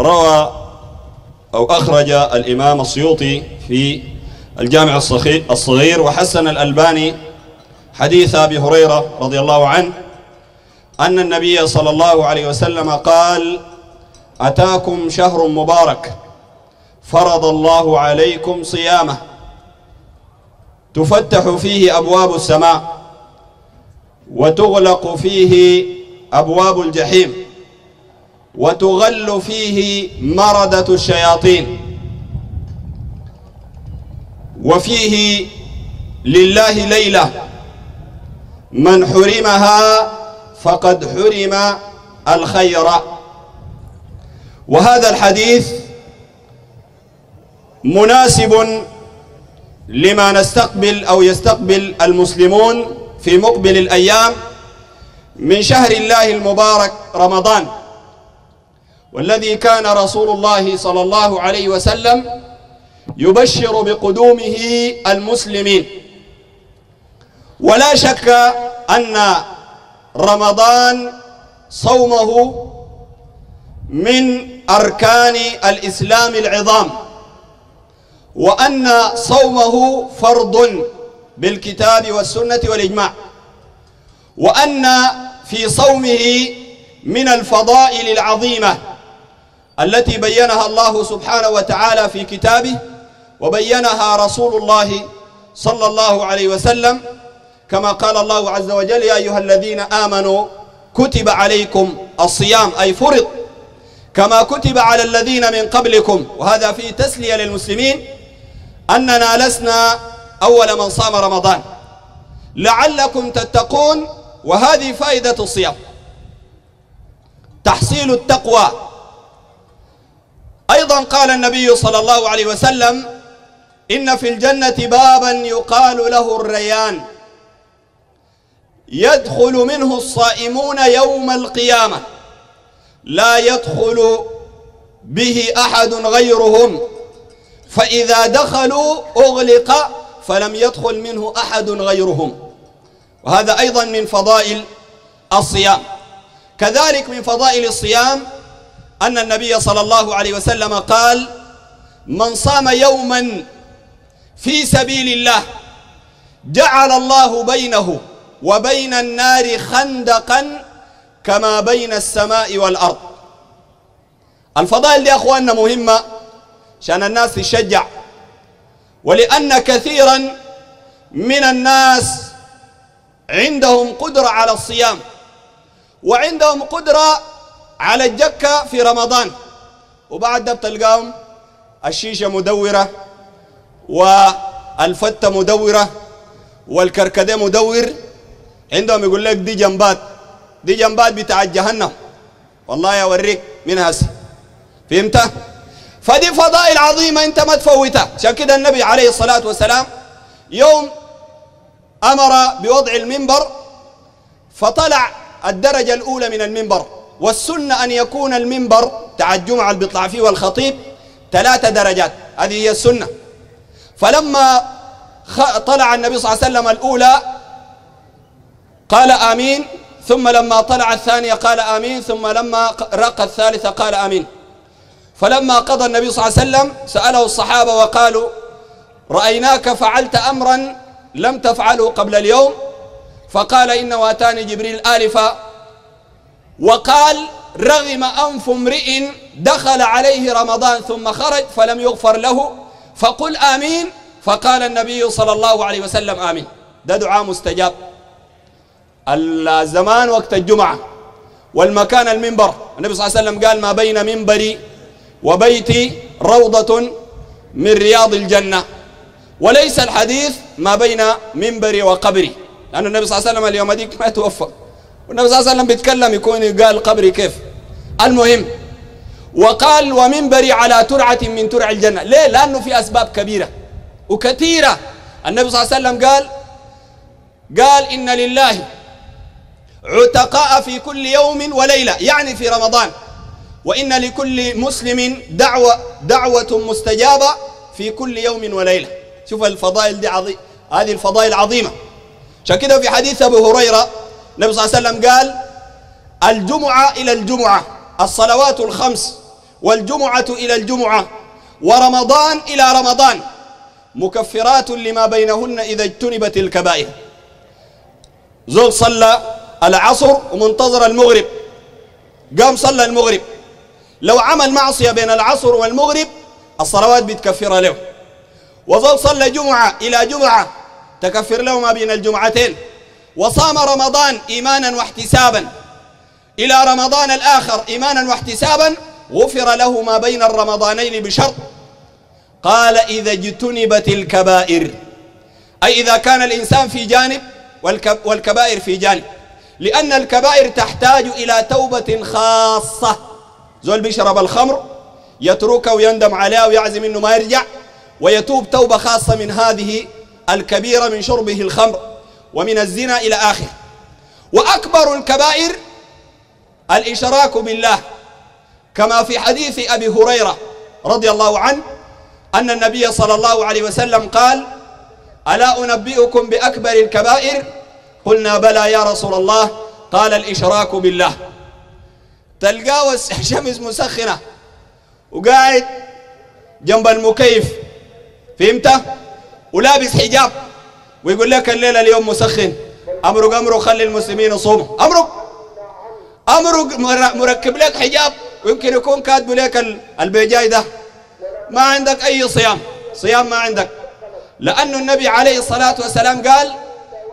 روى أو أخرج الإمام السيوطي في الجامع الصغير وحسن الألباني حديث أبي هريرة رضي الله عنه أن النبي صلى الله عليه وسلم قال أتاكم شهر مبارك فرض الله عليكم صيامه تفتح فيه أبواب السماء وتغلق فيه أبواب الجحيم. وتغل فيه مردة الشياطين. وفيه لله ليلة. من حرمها فقد حرم الخير. وهذا الحديث مناسب لما نستقبل أو يستقبل المسلمون في مقبل الأيام من شهر الله المبارك رمضان. والذي كان رسول الله صلى الله عليه وسلم يبشر بقدومه المسلمين. ولا شك أن رمضان صومه من أركان الإسلام العظام وأن صومه فرض بالكتاب والسنة والإجماع وأن في صومه من الفضائل العظيمة التي بينها الله سبحانه وتعالى في كتابه وبينها رسول الله صلى الله عليه وسلم. كما قال الله عز وجل يا أيها الذين آمنوا كتب عليكم الصيام أي فرض كما كتب على الذين من قبلكم. وهذا فيه تسلية للمسلمين أننا لسنا أول من صام رمضان. لعلكم تتقون وهذه فائدة الصيام. تحصيل التقوى. أيضا قال النبي صلى الله عليه وسلم إن في الجنة بابا يقال له الريان. يدخل منه الصائمون يوم القيامة. لا يدخل به أحد غيرهم. فإذا دخلوا أغلق فلم يدخل منه أحد غيرهم. وهذا أيضا من فضائل الصيام. كذلك من فضائل الصيام أن النبي صلى الله عليه وسلم قال من صام يوما في سبيل الله جعل الله بينه وبين النار خندقا كما بين السماء والأرض. الفضائل دي أخواننا مهمة عشان الناس تشجع ولأن كثيرا من الناس عندهم قدرة على الصيام وعندهم قدرة على الجكة في رمضان. وبعد ده بتلقاهم الشيشة مدورة والفتة مدورة والكركديه مدور. عندهم يقول لك دي جنبات دي جنبات بتاع جهنم. والله يا وريك من هسه فهمت؟ فدي فضائل عظيمة انت ما تفوتها. عشان كده النبي عليه الصلاة والسلام يوم أمر بوضع المنبر فطلع الدرجة الأولى من المنبر. والسنة أن يكون المنبر تاع الجمعة اللي بيطلع فيه والخطيب ثلاثة درجات. هذه هي السنة. فلما طلع النبي صلى الله عليه وسلم الأولى قال آمين ثم لما طلع الثانية قال آمين ثم لما رق الثالثة قال آمين. فلما قضى النبي صلى الله عليه وسلم سأله الصحابة وقالوا رأيناك فعلت أمرا لم تفعله قبل اليوم؟ فقال إنه أتاني جبريل آلفا وقال رغم أنف امرئ دخل عليه رمضان ثم خرج فلم يغفر له فقل آمين فقال النبي صلى الله عليه وسلم آمين. ده دعاء مستجاب. الزمان وقت الجمعة والمكان المنبر. النبي صلى الله عليه وسلم قال ما بين منبري وبيتي روضة من رياض الجنة وليس الحديث ما بين منبري وقبري. لأن النبي صلى الله عليه وسلم اليوم ديك ما توفى والنبي صلى الله عليه وسلم بيتكلم يكون قال قبري كيف؟ المهم وقال ومنبري على ترعة من ترع الجنة. ليه؟ لأنه في أسباب كبيرة وكثيرة. النبي صلى الله عليه وسلم قال قال إن لله عتقاء في كل يوم وليلة يعني في رمضان. وإن لكل مسلم دعوة دعوة مستجابة في كل يوم وليلة. شوف الفضائل دي عظيم هذه الفضائل عظيمة. عشان كده في حديث أبو هريرة النبي صلى الله عليه وسلم قال الجمعة إلى الجمعة الصلوات الخمس والجمعة إلى الجمعة ورمضان إلى رمضان مكفرات لما بينهن إذا اجتنبت الكبائر. زول صلى العصر ومنتظر المغرب قام صلى المغرب. لو عمل معصية بين العصر والمغرب الصلوات بتكفر له. وظل صلى جمعة إلى جمعة تكفر له ما بين الجمعتين. وصام رمضان إيمانا واحتسابا. إلى رمضان الآخر إيمانا واحتسابا غفر له ما بين الرمضانين بشرط قال إذا اجتنبت الكبائر. أي إذا كان الإنسان في جانب والكبائر في جانب. لأن الكبائر تحتاج إلى توبة خاصة. زول بيشرب الخمر يتركه ويندم عليها ويعزم إنه ما يرجع ويتوب توبة خاصة من هذه الكبيرة من شربه الخمر. ومن الزنا إلى آخر. وأكبر الكبائر الإشراك بالله كما في حديث أبي هريرة رضي الله عنه أن النبي صلى الله عليه وسلم قال ألا أنبئكم بأكبر الكبائر؟ قلنا بلى يا رسول الله. قال الإشراك بالله. تلقاه الشمس مسخنة. وقاعد جنب المكيف. فهمت؟ ولابس حجاب. ويقول لك الليلة اليوم مسخن. أمرك أمرك خلي المسلمين يصوموا. أمرك أمرك مركب لك حجاب. ويمكن يكون كاتب لك البيجاي ده. ما عندك أي صيام. صيام ما عندك. لأن النبي عليه الصلاة والسلام قال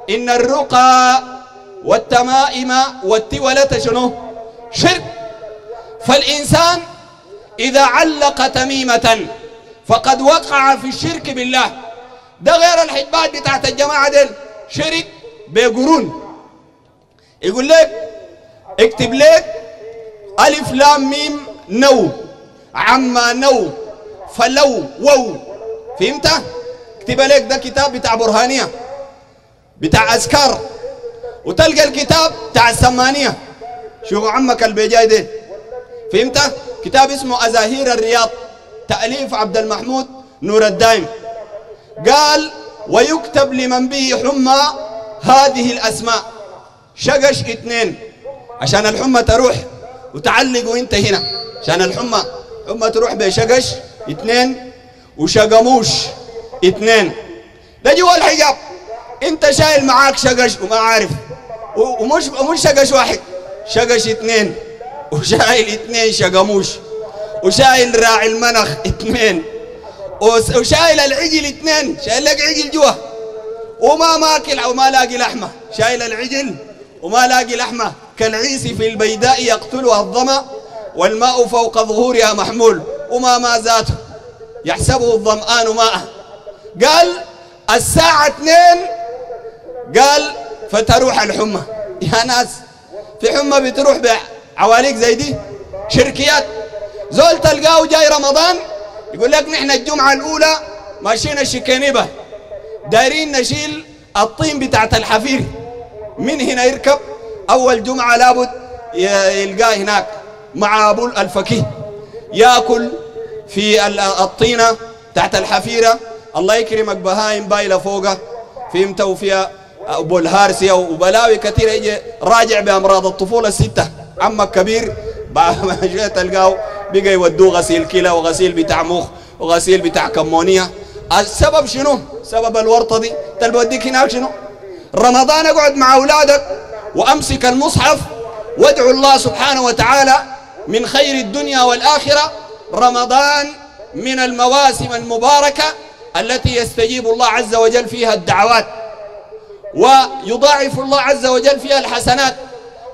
إن الرقى والتمائم والتولة شنو؟ شرك. فالإنسان إذا علق تميمة فقد وقع في الشرك بالله. ده غير الحجبات بتاعت الجماعة ديل. شرك بقرون يقول لك اكتب لك ألف لام ميم نو. عما نو. فلو وو. فهمت؟ اكتب لك ده كتاب بتاع برهانية بتاع أذكار. وتلقى الكتاب بتاع السمانية شوفوا عمك البيجاي ده فهمت؟ كتاب اسمه أزاهير الرياض. تأليف عبد المحمود نور الدايم. قال ويكتب لمن به حمى هذه الأسماء. شقش اثنين. عشان الحمى تروح وتعلق وانت هنا. عشان الحمى. حمى تروح بشقش اثنين وشقموش اثنين. ده جوا الحجاب. انت شايل معاك شقش وما عارف. ومش مش شقش واحد. شقش اثنين. وشايل اثنين شقموش. وشايل راعي المنخ اثنين. وشايل العجل اثنين. شايل لك عجل جوا. وما ماكل وما لاقي لحمة. شايل العجل وما لاقي لحمة. كالعيس في البيداء يقتلها الظمأ والماء فوق ظهورها محمول. وما ما ذاته. يحسبه الظمآن ماء. قال الساعة اثنين. قال فتروح الحمى. يا ناس في حمى بتروح بعواليك زي دي؟ شركيات. زول تلقاه جاي رمضان يقول لك نحن الجمعة الأولى ماشيين الشكينيبة دايرين نشيل الطين بتاعت الحفير. من هنا يركب؟ أول جمعة لابد يلقاه هناك مع أبو الفكيه يأكل في الطينة تحت الحفيرة. الله يكرمك بهايم بايلة فوقه. فهمت أبو الهارسية وبلاوي كثيرة يجي راجع بأمراض الطفولة الستة. عمك كبير بعد ما تلقاه بقى يودوه غسيل كلى وغسيل بتاع مخ وغسيل بتاع كمونية السبب شنو؟ سبب الورطة دي. تلبوديك هناك شنو؟ رمضان اقعد مع أولادك وأمسك المصحف وادعو الله سبحانه وتعالى من خير الدنيا والآخرة. رمضان من المواسم المباركة التي يستجيب الله عز وجل فيها الدعوات. ويضاعف الله عز وجل فيها الحسنات.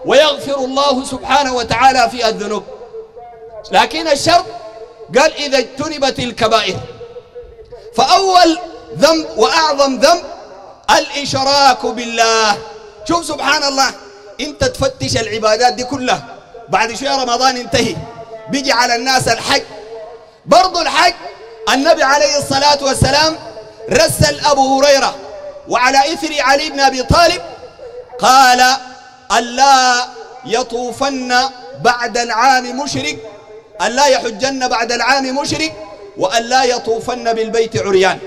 ويغفر الله سبحانه وتعالى فيها الذنوب. لكن الشرط قال إذا اجتنبت الكبائر. فأول ذنب وأعظم ذنب الإشراك بالله. شوف سبحان الله انت تفتش العبادات دي كلها بعد شوية رمضان انتهي بيجي على الناس الحج. برضو الحج النبي عليه الصلاة والسلام رسل أبو هريرة وعلى إثر علي بن أبي طالب قال ألا يطوفن بعد العام مشرك ألا يحجن بعد العام مشرك وأن لا يطوفن بالبيت عريان.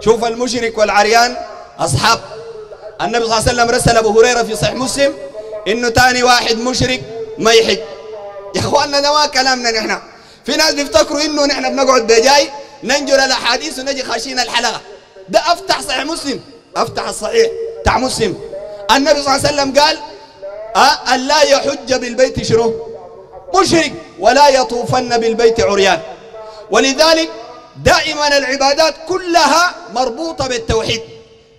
شوف المشرك والعريان أصحاب. النبي صلى الله عليه وسلم رسل أبو هريرة في صحيح مسلم إنه تاني واحد مشرك ما يحج. يا إخواننا ده ما كلامنا نحن. في ناس بيفتكروا إنه نحن بنقعد بجاي ننجر الأحاديث ونجي خاشين الحلقة ده أفتح صحيح مسلم. أفتح الصحيح بتاع مسلم. النبي صلى الله عليه وسلم قال أه أن لا يحج بالبيت شنو؟ مشرك ولا يطوفن بالبيت عريان. ولذلك دائما العبادات كلها مربوطة بالتوحيد.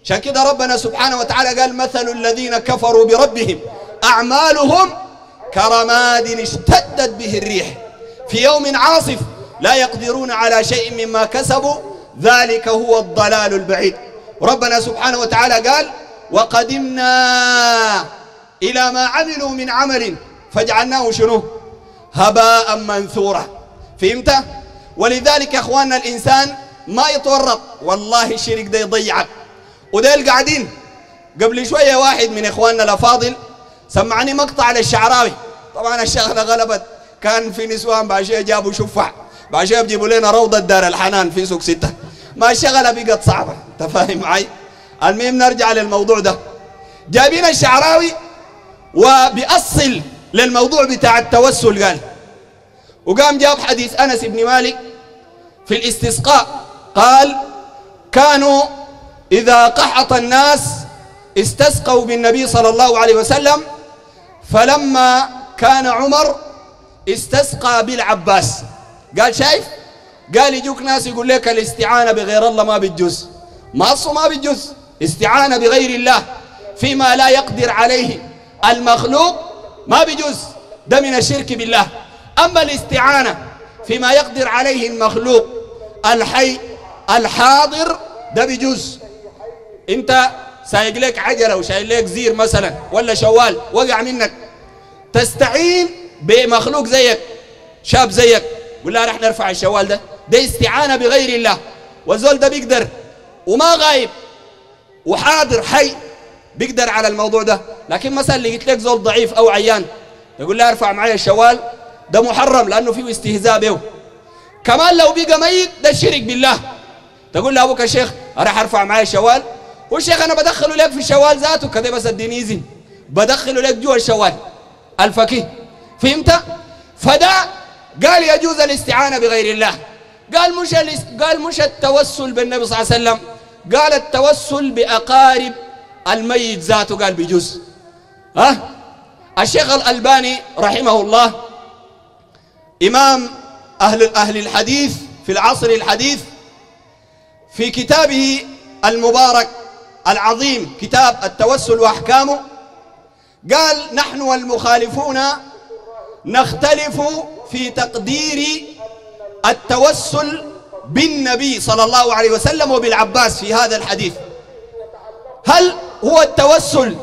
عشان كده ربنا سبحانه وتعالى قال مثل الذين كفروا بربهم أعمالهم كرماد اشتدت به الريح. في يوم عاصف لا يقدرون على شيء مما كسبوا ذلك هو الضلال البعيد. ربنا سبحانه وتعالى قال وقدمنا إلى ما عملوا من عمل فجعلناه شنو؟ هباء منثورا. فهمت؟ ولذلك يا إخواننا الإنسان ما يتورط. والله الشرك ده يضيعك. وديل قاعدين. قبل شوية واحد من إخواننا الأفاضل سمعني مقطع للشعراوي. طبعا الشغله غلبت. كان في نسوان بعد شوية جابوا شفع. بعد شوية بيجيبوا لنا روضة دار الحنان في سوق ستة. ما الشغله بقت صعبة. أنت فاهم معي؟ المهم نرجع للموضوع ده. جايبين الشعراوي وبأصل للموضوع بتاع التوسل قال. وقام جاب حديث أنس بن مالك في الاستسقاء قال كانوا إذا قحط الناس استسقوا بالنبي صلى الله عليه وسلم فلما كان عمر استسقى بالعباس. قال شايف؟ قال يجوك ناس يقول لك الاستعانة بغير الله ما بتجوز. ما ما بتجوز استعانة بغير الله فيما لا يقدر عليه المخلوق ما بيجوز ده من الشرك بالله. أما الاستعانة فيما يقدر عليه المخلوق الحي الحاضر ده بيجوز انت سايق لك عجلة وشايل لك زير مثلا ولا شوال وقع منك. تستعين بمخلوق زيك شاب زيك. له رح نرفع الشوال ده. ده استعانة بغير الله. والزول ده بيقدر. وما غايب. وحاضر حي. بيقدر على الموضوع ده. لكن مثلا لقيت لك زول ضعيف أو عيان يقول له ارفع معي الشوال ده محرم لأنه فيه استهزاء به. كمان لو بقى ميت ده شرك بالله. تقول له أبوك الشيخ راح أرفع معي الشوال؟ والشيخ أنا بدخله لك في الشوال ذاته كده بس اديني اذن بدخله لك جوا الشوال الفقيه. فهمت؟ فده قال يجوز الاستعانة بغير الله. قال مش قال مش التوسل بالنبي صلى الله عليه وسلم. قال التوسل بأقارب الميت ذاته قال بيجوز ها؟ الشيخ الألباني رحمه الله إمام أهل أهل الحديث في العصر الحديث في كتابه المبارك العظيم كتاب التوسل وأحكامه قال نحن والمخالفون نختلف في تقدير التوسل بالنبي صلى الله عليه وسلم وبالعباس في هذا الحديث هل هو التوسل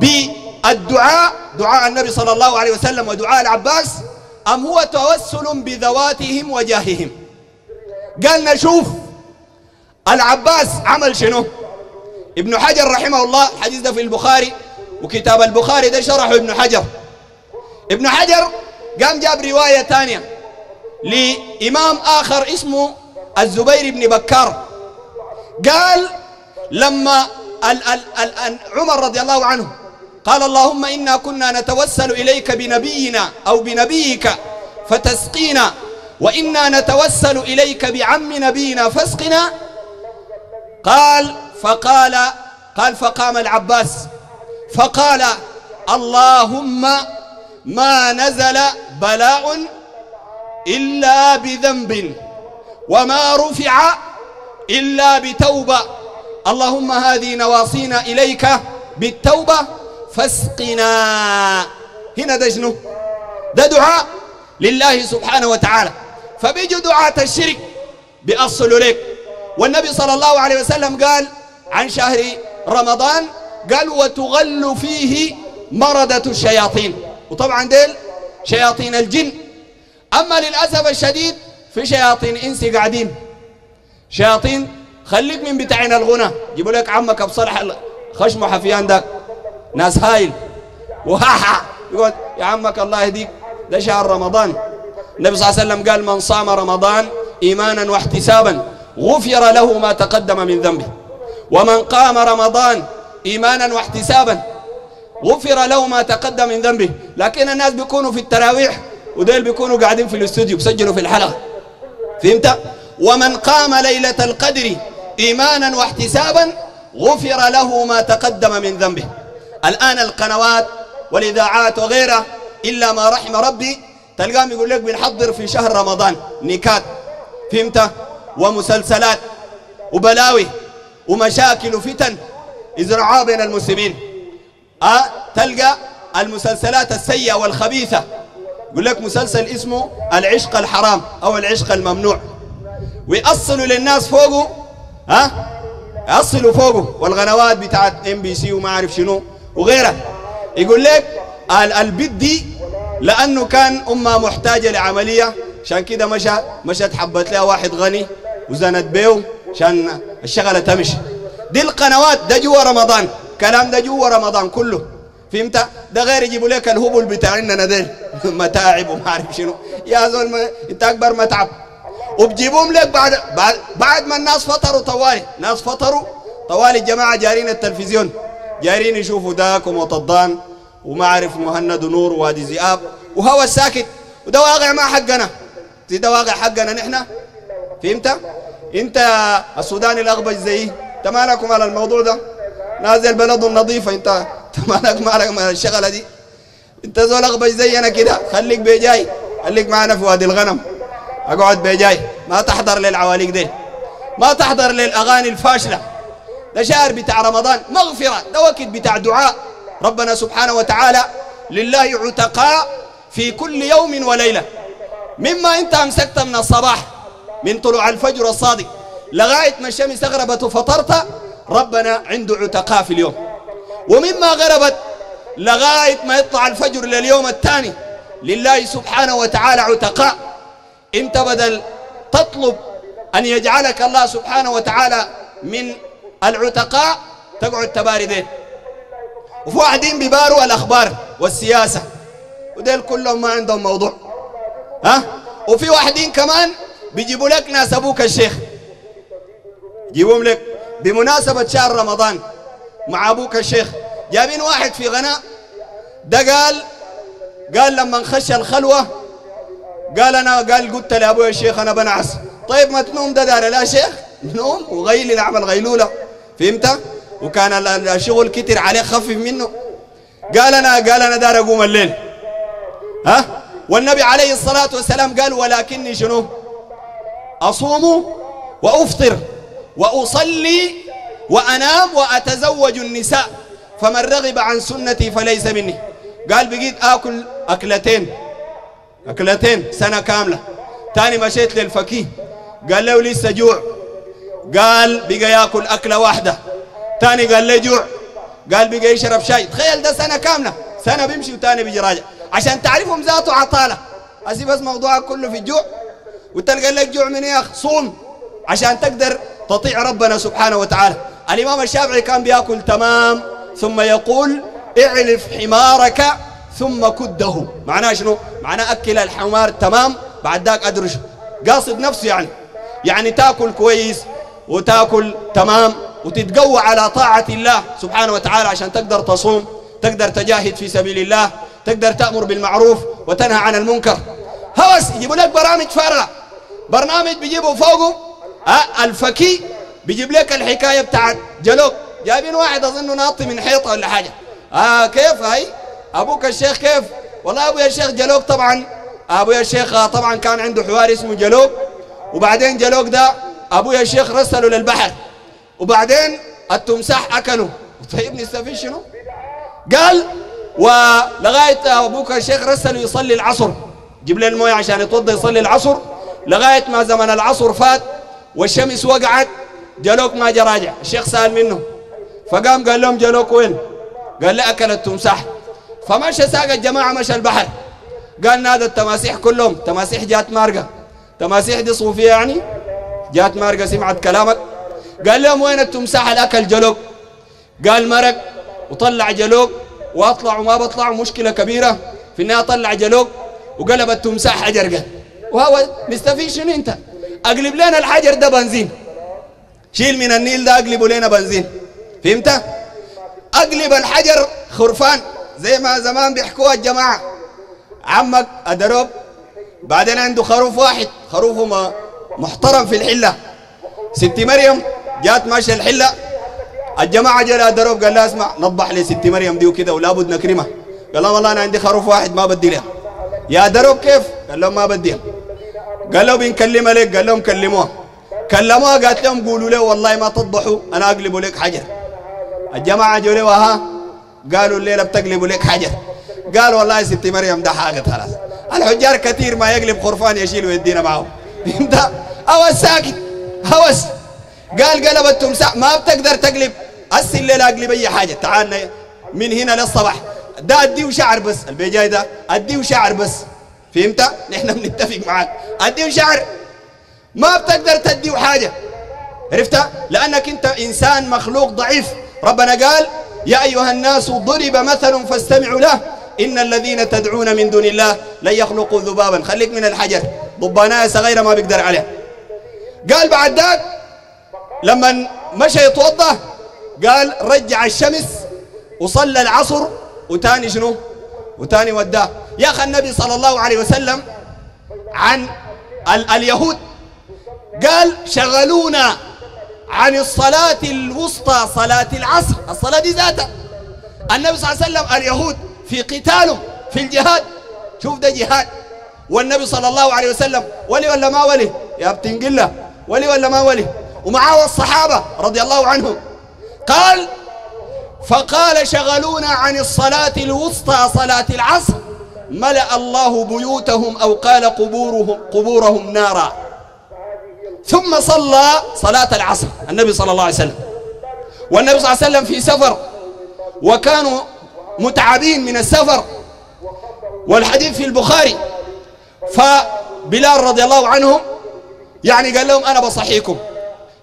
بالدعاء دعاء النبي صلى الله عليه وسلم ودعاء العباس أم هو توسل بذواتهم وجاههم؟ قال نشوف. العباس عمل شنو؟ ابن حجر رحمه الله الحديث ده في البخاري وكتاب البخاري ده شرحه ابن حجر. ابن حجر قام جاب رواية ثانية لإمام آخر اسمه الزبير بن بكار. قال لما ال ال ال عمر رضي الله عنه قال اللهم إنا كنا نتوسل إليك بنبينا أو بنبيك فتسقينا وإنا نتوسل إليك بعم نبينا فاسقنا. قال فقال قال فقام العباس فقال اللهم ما نزل بلاء إلا بذنب وما رفع إلا بتوبة اللهم هذه نواصينا إليك بالتوبة فاسقنا. هنا ده شنو؟ ده دعاء لله سبحانه وتعالى. فبيجوا دعاة الشرك بأصلوا لك والنبي صلى الله عليه وسلم قال عن شهر رمضان قال وتغل فيه مردة الشياطين. وطبعا ديل شياطين الجن. أما للأسف الشديد في شياطين إنس قاعدين. شياطين خليك من بتاعنا الغنى. جيبوا لك عمك أبو صالح خشمه حفيان داك ناس هايل. وهاها يقول يا عمك الله يهديك. ده شهر رمضان. النبي صلى الله عليه وسلم قال من صام رمضان إيمانا واحتسابا غفر له ما تقدم من ذنبه. ومن قام رمضان إيمانا واحتسابا غفر له ما تقدم من ذنبه. لكن الناس بيكونوا في التراويح وديل بيكونوا قاعدين في الاستوديو بسجلوا في الحلقة. فهمت؟ ومن قام ليلة القدر إيمانا واحتسابا غفر له ما تقدم من ذنبه. الآن القنوات والإذاعات وغيرها إلا ما رحم ربي تلقاهم يقول لك بنحضر في شهر رمضان. نكات فهمت؟ ومسلسلات وبلاوي ومشاكل وفتن يزرعوها بين المسلمين. أه تلقى المسلسلات السيئة والخبيثة. يقول لك مسلسل اسمه العشق الحرام أو العشق الممنوع. ويأصلوا للناس فوقه ها؟ يأصلوا فوقه. والقنوات بتاعت ام بي سي وما عارف شنو وغيرها. يقول لك البيت دي لأنه كان أمها محتاجة لعملية. عشان كده مشى مشت حبت لها واحد غني وزنت بيه عشان الشغلة تمشي. دي القنوات ده جوا رمضان. كلام ده جوا رمضان كله. فهمت؟ ده غير يجيبوا لك الهبل بتاعنا ديل. متاعب وما عارف شنو. يا زول أنت أكبر متعب. وبجيبوهم لك بعد بعد, بعد ما الناس فطروا طوالي. ناس فطروا طوالي الجماعه جارين التلفزيون. جارين يشوفوا داك ومطضان وما عارف مهند ونور ووادي ذئاب وهو الساكت وده واقع ما حقنا. ده واقع حقنا نحن. فهمت؟ انت السوداني الاغبج زي انت مالكم على الموضوع ده؟ نازل بلد نظيفة انت. انت مالك مالك من الشغلة دي؟ انت زول اغبج زينا كده. خليك بيجاي. خليك معنا في وادي الغنم. أقعد بيجاي ما تحضر للعواليق دي ما تحضر للأغاني الفاشلة. ده شهر بتاع رمضان مغفرة. ده وقت بتاع دعاء. ربنا سبحانه وتعالى لله عتقاء في كل يوم وليلة. مما انت أمسكت من الصباح من طلوع الفجر الصادق. لغاية ما الشمس غربت وفطرت ربنا عنده عتقاء في اليوم. ومما غربت لغاية ما يطلع الفجر لليوم الثاني لله سبحانه وتعالى عتقاء انت بدل تطلب أن يجعلك الله سبحانه وتعالى من العتقاء تقعد تباردين وفي واحدين بيباروا الأخبار والسياسة. وديل كلهم ما عندهم موضوع. ها؟ وفي واحدين كمان بيجيبوا لك ناس أبوك الشيخ. جيبهم لك. بمناسبة شهر رمضان مع أبوك الشيخ جايبين واحد في غناء. ده قال قال لما نخش الخلوة قال أنا قال قلت لابويا الشيخ أنا بنعس. طيب ما تنوم ده دار لا شيخ نوم وغيلي نعمل غيلولة. فهمت؟ وكان الشغل كتر عليه خفف منه. قال أنا قال أنا دار أقوم الليل. ها؟ والنبي عليه الصلاة والسلام قال ولكني شنو؟ أصوم وأفطر وأصلي وأنام وأتزوج النساء. فمن رغب عن سنتي فليس مني. قال بقيت آكل أكلتين. أكلتين سنة كاملة. تاني مشيت للفقيه. قال له لسه جوع. قال بقى ياكل أكلة واحدة. تاني قال له جوع. قال بقى يشرب شاي. تخيل ده سنة كاملة. سنة بيمشي وتاني بيجي راجع. عشان تعرفهم ذاته عطالة. أسي بس موضوعك كله في الجوع. وتلقى لك جوع من يا أخ صوم. عشان تقدر تطيع ربنا سبحانه وتعالى. الإمام الشافعي كان بيأكل تمام. ثم يقول اعلف حمارك ثم كده. معناه شنو؟ معناه أكل الحمار تمام بعد ذاك أدرشه قاصد نفسه يعني. يعني تاكل كويس وتاكل تمام وتتقوى على طاعة الله سبحانه وتعالى عشان تقدر تصوم تقدر تجاهد في سبيل الله تقدر تأمر بالمعروف وتنهى عن المنكر. هوس يجيبوا لك برامج فارغة. برنامج بيجيبوا فوقه آه الفكي بيجيب لك الحكاية بتاعت جلوك. جايبين واحد أظنه ناطي من حيطة ولا حاجة. آه كيف هاي؟ أبوك الشيخ كيف؟ والله أبويا الشيخ جلوك طبعا. أبويا الشيخ طبعا كان عنده حوار اسمه جلوك. وبعدين جلوك ده أبويا الشيخ رسله للبحر. وبعدين التمساح أكله طيب نستفيد شنو؟ قال ولغاية أبوك الشيخ رسله يصلي العصر. جيب له الموية عشان يتوضا يصلي العصر. لغاية ما زمن العصر فات والشمس وقعت جلوك ما جا راجع. الشيخ سأل منه. فقام قال لهم جلوك وين؟ قال لي اكل التمساح فمشى ساق الجماعة مشى البحر. قال نادى التماسيح كلهم. تماسيح جات مارقة. تماسيح دي صوفية يعني؟ جات مارقة سمعت كلامك. قال لهم وين التمساح الأكل جلوك. قال مرق وطلع جلوك. واطلع وما بطلع مشكلة كبيرة. في النهاية طلع جلوك. وقلب التمساح حجر قال. وهو نستفيد شنو أنت؟ أقلب لنا الحجر ده بنزين. شيل من النيل ده أقلبه لنا بنزين. فهمت؟ أقلب الحجر خرفان. زي ما زمان بيحكوها الجماعة. عمك ادروب بعدين عنده خروف واحد خروفه ما محترم في الحلة. ست مريم جات ماشية الحلة الجماعة جاء دروب قال لها اسمع نضح لي ست مريم دي وكده ولا بد نكرمها. قال لهم والله أنا عندي خروف واحد ما بدي لها. يا دروب كيف؟ قال لهم ما بديها قال لهم بنكلمها لك قال لهم كلموها. كلموها قالت لهم قولوا له والله ما تضحوا أنا أقلب لك حجر. الجماعة جو له ها؟ قالوا الليلة بتقلبوا لك حجر قال والله ستي مريم ده حاجة خلاص الحجار كثير ما يقلب خرفان يشيل ويدينا معه فهمت هوس ساكت هوس. قال قلب التمساح ما بتقدر تقلب. هسه الليلة أقلب أي حاجة. تعال من هنا للصباح. ده اديه شعر بس. البيجاي ده اديه شعر بس. فهمت؟ نحن بنتفق معاك. اديه شعر. ما بتقدر تديه حاجة. عرفت؟ لأنك أنت إنسان مخلوق ضعيف. ربنا قال يا أيها الناس ضرب مثل فاستمعوا له. إن الذين تدعون من دون الله لن يخلقوا ذبابا. خليك من الحجر. ضبانايه صغيرة ما بيقدر عليها قال بعد ذاك لما مشى يتوضأ قال رجع الشمس وصلى العصر. وتاني شنو؟ وتاني وداه يا أخي النبي صلى الله عليه وسلم عن ال اليهود قال شغلونا. عن الصلاة الوسطى صلاة العصر الصلاة دي ذاتها. النبي صلى الله عليه وسلم اليهود في قتالهم في الجهاد. شوف ده جهاد. والنبي صلى الله عليه وسلم ولي ولا ما ولي؟ يا بتنقله ولي ولا ما ولي؟ ومعه الصحابة رضي الله عنهم. قال فقال شغلونا عن الصلاة الوسطى صلاة العصر. ملأ الله بيوتهم أو قال قبورهم قبورهم نارا. ثم صلى صلاة العصر. النبي صلى الله عليه وسلم. والنبي صلى الله عليه وسلم في سفر وكانوا متعبين من السفر. والحديث في البخاري فبلال رضي الله عنه يعني قال لهم أنا بصحيكم.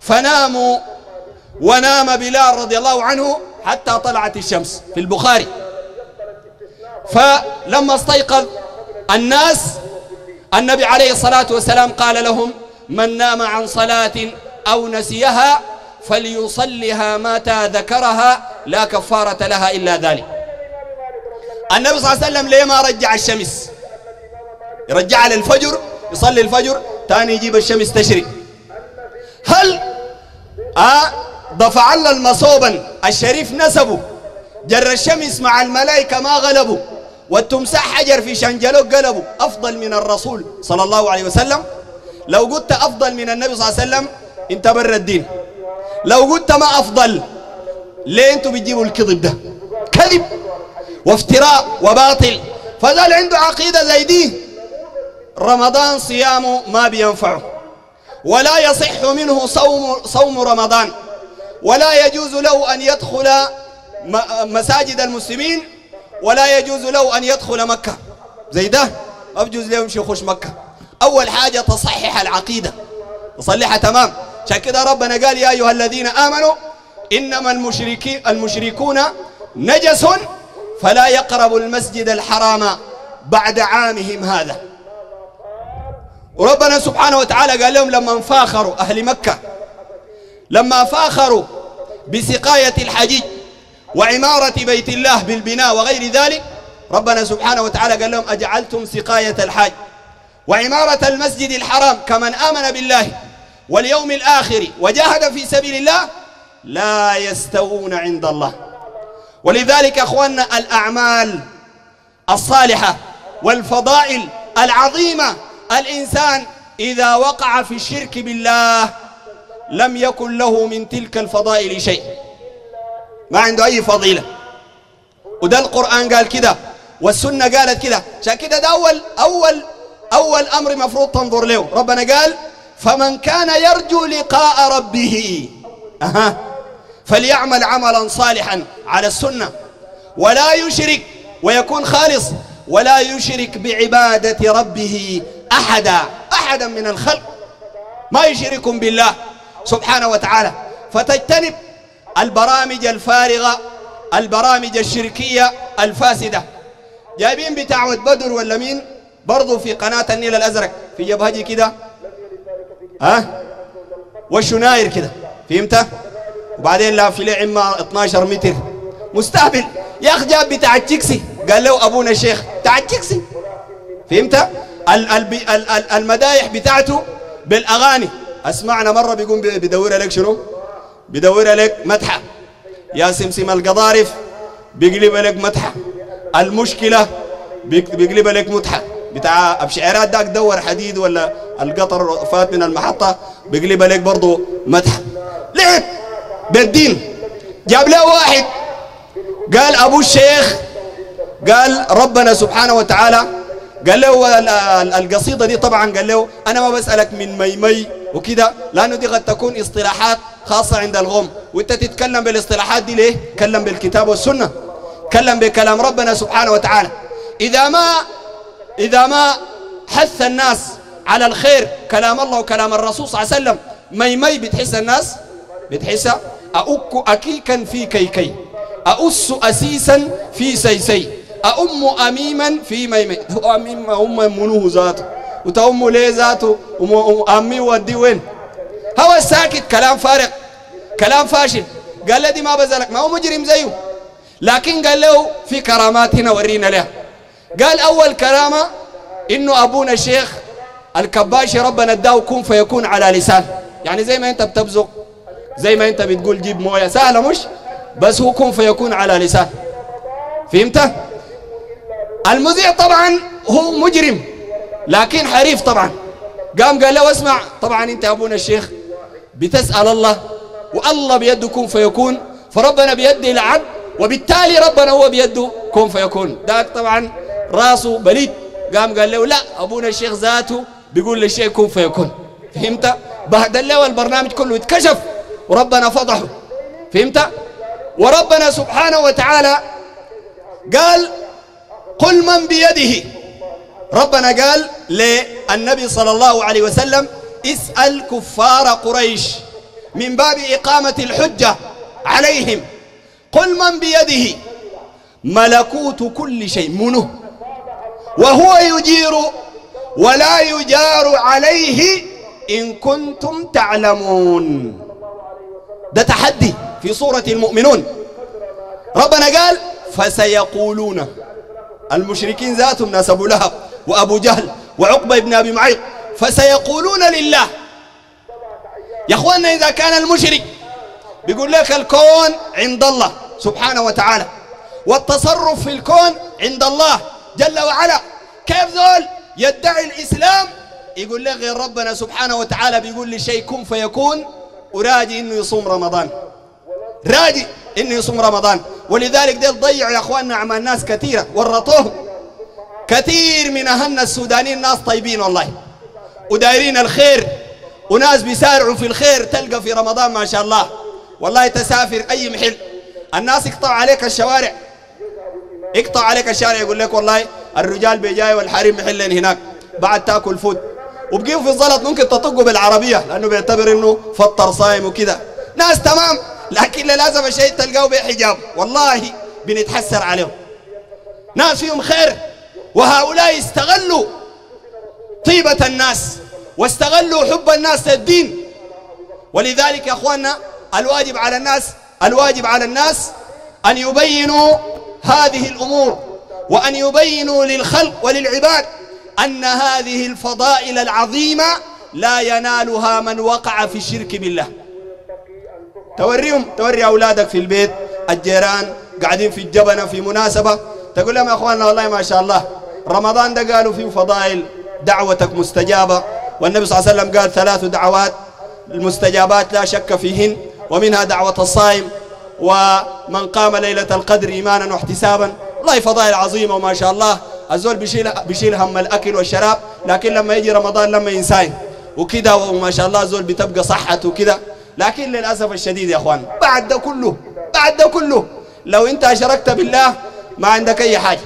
فناموا ونام بلال رضي الله عنه حتى طلعت الشمس في البخاري. فلما استيقظ الناس النبي عليه الصلاة والسلام قال لهم من نام عن صلاة أو نسيها فليصلها متى ذكرها لا كفارة لها إلا ذلك. النبي صلى الله عليه وسلم ليه ما رجع الشمس؟ يرجع للفجر يصلي الفجر تاني يجيب الشمس تشرق. هل آه ضفع الله المصوبا؟ الشريف نسبه. جر الشمس مع الملائكة ما غلبوا. والتمساح حجر في شنجلوك قلبوا أفضل من الرسول صلى الله عليه وسلم. لو قلت أفضل من النبي صلى الله عليه وسلم انت بر الدين. لو قلت ما أفضل ليه أنتوا بتجيبوا الكذب ده؟ كذب وافتراء وباطل. فذل عنده عقيدة زي دي رمضان صيامه ما بينفعه. ولا يصح منه صوم, صوم رمضان. ولا يجوز له أن يدخل مساجد المسلمين ولا يجوز له أن يدخل مكة. زي ده ما بيجوز له يمشي يخش مكة. أول حاجة تصحح العقيدة. تصلحها تمام. عشان كده ربنا قال يا أيها الذين آمنوا إنما المشركين المشركون نجس فلا يقربوا المسجد الحرام بعد عامهم هذا. وربنا سبحانه وتعالى قال لهم لما فاخروا أهل مكة لما فاخروا بسقاية الحجيج وعمارة بيت الله بالبناء وغير ذلك ربنا سبحانه وتعالى قال لهم أجعلتم سقاية الحاج. وعمارة المسجد الحرام كمن آمن بالله واليوم الآخر وجاهد في سبيل الله لا يستوون عند الله. ولذلك أخواننا الأعمال الصالحة والفضائل العظيمة الإنسان إذا وقع في الشرك بالله لم يكن له من تلك الفضائل شيء. ما عنده أي فضيلة. وده القرآن قال كده والسنة قالت كده. عشان كده ده أول أول أول أمر مفروض تنظر له. ربنا قال فمن كان يرجو لقاء ربه. أها. فليعمل عملا صالحا على السنة. ولا يشرك ويكون خالص ولا يشرك بعبادة ربه أحدا. أحدا من الخلق. ما يشركم بالله سبحانه وتعالى. فتجتنب البرامج الفارغة البرامج الشركية الفاسدة. جايبين بتاع بدر ولا مين؟ برضو في قناة النيل الأزرق. في جبهجي كده. ها؟ والشناير كده. فهمت؟ وبعدين لا في لعمة 12 متر. مستهبل. يا أخي جاب بتاع التكسي قال له أبونا الشيخ بتاع التكسي فهمت؟ المدايح بتاعته بالأغاني. أسمعنا مرة بيقوم بدور لك شنو؟ بدور لك مدحة. يا سمسم القضارف بيقلب لك مدحة. المشكلة بيقلب لك مدحة. بتاع ابشعيرات داك دور حديد ولا القطر فات من المحطة. بيقلب لك برضه مدحه لعب! بالدين! جاب له واحد. قال أبو الشيخ قال ربنا سبحانه وتعالى قال له القصيدة دي طبعا قال له أنا ما بسألك من مي مي وكده. لأنه دي قد تكون اصطلاحات خاصة عند الغم وإنت تتكلم بالاصطلاحات دي ليه؟ تكلم بالكتاب والسنة. تكلم بكلام ربنا سبحانه وتعالى. إذا ما إذا ما حث الناس على الخير كلام الله وكلام الرسول صلى الله عليه وسلم مي مي بتحس الناس؟ بتحسها أؤك أكيكا في كيكي أؤس أسيسا في سيسي أأم أميما في ميمي أميم أم منوه ذاته وتأم ليه ذاته؟ أمي ودي وين؟ هو الساكت كلام فارغ كلام فاشل. قال له دي ما بزلك ما هو مجرم زيه. لكن قال له في كرامات هنا ورينا له قال أول كرامة إنه أبونا الشيخ الكباشي ربنا اداه كن فيكون على لسان. يعني زي ما أنت بتبزق زي ما أنت بتقول جيب موية. سهلة مش؟ بس هو كن فيكون على لسان. فهمت؟ المذيع طبعا هو مجرم لكن حريف طبعا. قام قال له اسمع طبعا أنت أبونا الشيخ بتسأل الله والله بيده كن فيكون فربنا بيده العبد وبالتالي ربنا هو بيده كن فيكون. ذاك طبعا راسه بليد. قام قال له لا أبونا الشيخ ذاته بيقول للشيء كن فيكون فهمت؟ بهدل له البرنامج كله اتكشف وربنا فضحه. فهمت؟ وربنا سبحانه وتعالى قال قل من بيده. ربنا قال للنبي صلى الله عليه وسلم اسأل كفار قريش من باب إقامة الحجة عليهم. قل من بيده. ملكوت كل شيء. منه وهو يجير ولا يجار عليه إن كنتم تعلمون. ده تحدي في سورة المؤمنون. ربنا قال فسيقولون. المشركين ذاتهم ناس أبو لهب وأبو جهل وعقبة بن أبي معيط. فسيقولون لله. يا أخوانا إذا كان المشرك بيقول لك الكون عند الله سبحانه وتعالى والتصرف في الكون عند الله جل وعلا. كيف ذول؟ يدعي الإسلام يقول لك غير ربنا سبحانه وتعالى بيقول لشيء كن فيكون وراجي إنه يصوم رمضان. راجي إنه يصوم رمضان. ولذلك دي ضيعوا يا إخواننا أعمال ناس كثيرة ورطوهم. كثير من أهلنا السودانيين ناس طيبين والله ودايرين الخير وناس بيسارعوا في الخير تلقى في رمضان ما شاء الله. والله تسافر أي محل الناس يقطع عليك الشوارع. يقطع عليك الشارع يقول لك والله الرجال بيجاي والحريم محلين هناك بعد تاكل فود وبقيوا في الزلط ممكن تطقوا بالعربية لأنه بيعتبر إنه فطر صايم وكذا ناس تمام لكن للأسف الشيء تلقاه بحجاب. والله بنتحسر عليهم. ناس فيهم خير. وهؤلاء استغلوا طيبة الناس واستغلوا حب الناس للدين. ولذلك يا أخواننا الواجب على الناس الواجب على الناس أن يبينوا هذه الأمور وأن يبينوا للخلق وللعباد أن هذه الفضائل العظيمة لا ينالها من وقع في الشرك بالله. توريهم توري أولادك في البيت الجيران قاعدين في الجبنة في مناسبة تقول لهم يا أخواننا والله ما شاء الله رمضان ده قالوا فيه فضائل دعوتك مستجابة والنبي صلى الله عليه وسلم قال ثلاث دعوات المستجابات لا شك فيهن ومنها دعوة الصائم ومن قام ليلة القدر إيمانا واحتسابا. والله فضائل عظيمة وما شاء الله. الزول بيشيل بيشيل هم الأكل والشراب لكن لما يجي رمضان لما ينساين. وكده وما شاء الله الزول بتبقى صحته وكده. لكن للأسف الشديد يا إخوان بعد ده كله بعد ده كله لو أنت أشركت بالله ما عندك أي حاجة.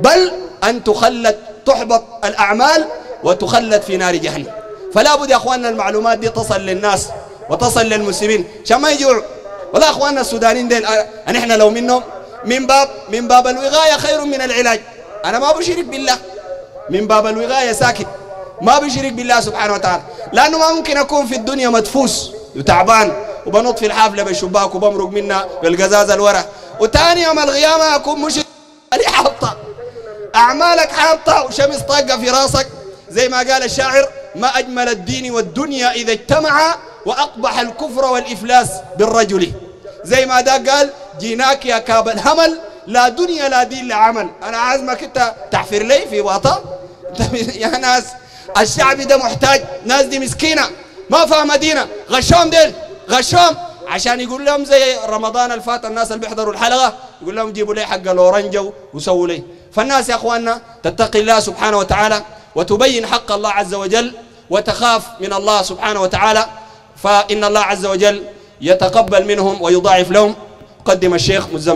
بل أن تخلد تحبط الأعمال وتخلد في نار جهنم. فلا بد يا اخواننا المعلومات دي تصل للناس وتصل للمسلمين. عشان ما يجوعوا والله أخواننا السودانيين ديل إحنا لو منهم. من باب من باب الوقايه خير من العلاج. أنا ما بشرك بالله. من باب الوقايه ساكت. ما بشرك بالله سبحانه وتعالى. لأنه ما ممكن أكون في الدنيا مدفوس وتعبان وبنط في الحافلة بالشباك وبمرق منها بالقزازه الورا وتاني يوم القيامة أكون مشرك حاطة. أعمالك حاطة وشمس طاقة في راسك. زي ما قال الشاعر ما أجمل الدين والدنيا إذا اجتمعا وأقبح الكفر والإفلاس بالرجل. زي ما ده قال جيناك يا كاب الهمل لا دنيا لا دين لا عمل أنا عازمك أنت تحفر لي في وطن يا ناس الشعب ده محتاج ناس دي مسكينة ما فاهمة دينا غشام ديل غشام. عشان يقول لهم زي رمضان الفات الناس اللي بيحضروا الحلقة يقول لهم جيبوا لي حق الأورنجة وسووا لي. فالناس يا أخواننا تتقي الله سبحانه وتعالى وتبين حق الله عز وجل وتخاف من الله سبحانه وتعالى. فإن الله عز وجل يتقبل منهم ويضاعف لهم. قدم الشيخ مزمل.